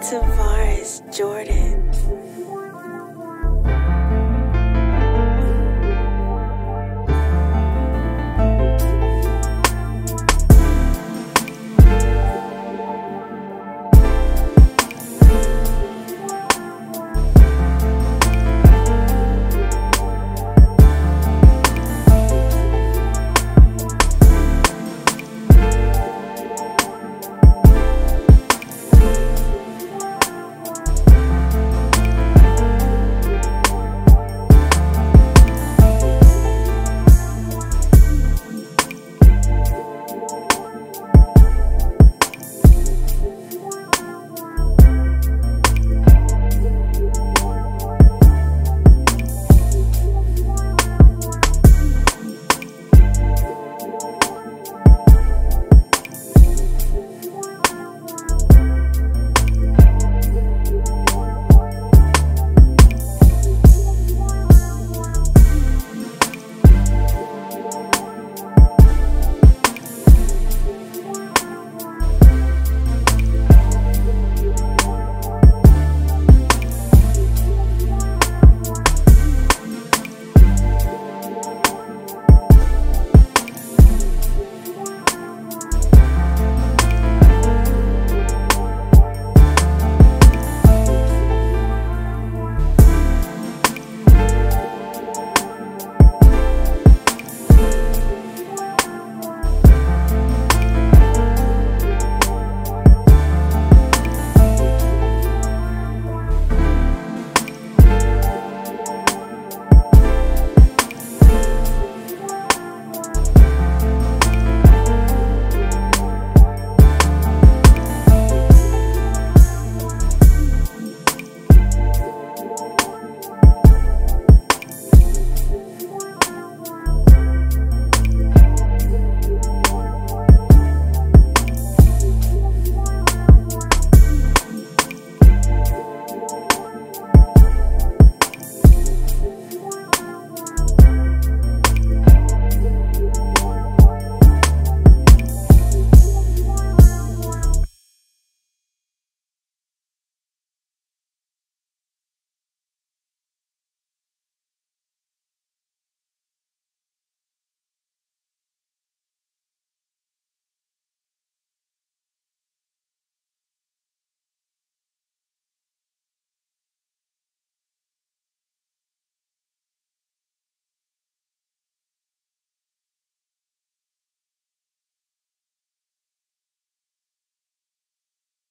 Tavares Jordan.